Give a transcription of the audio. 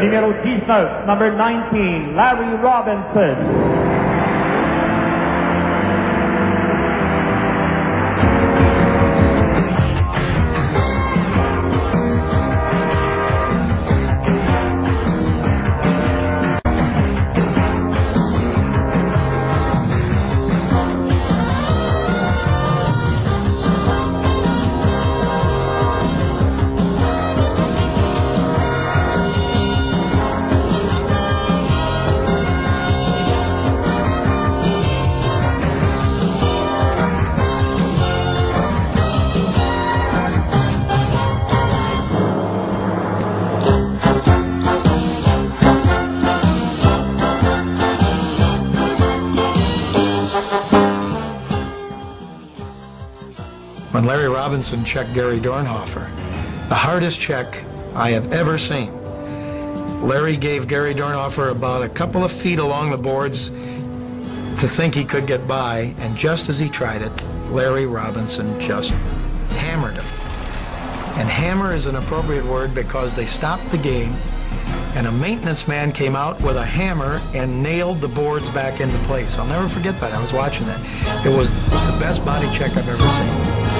Numéro 19, number 19, Larry Robinson. When Larry Robinson checked Gary Dornhoefer, the hardest check I have ever seen. Larry gave Gary Dornhoefer about a couple of feet along the boards to think he could get by, and just as he tried it, Larry Robinson just hammered him. And hammer is an appropriate word because they stopped the game, and a maintenance man came out with a hammer and nailed the boards back into place. I'll never forget that. I was watching that. It was the best body check I've ever seen.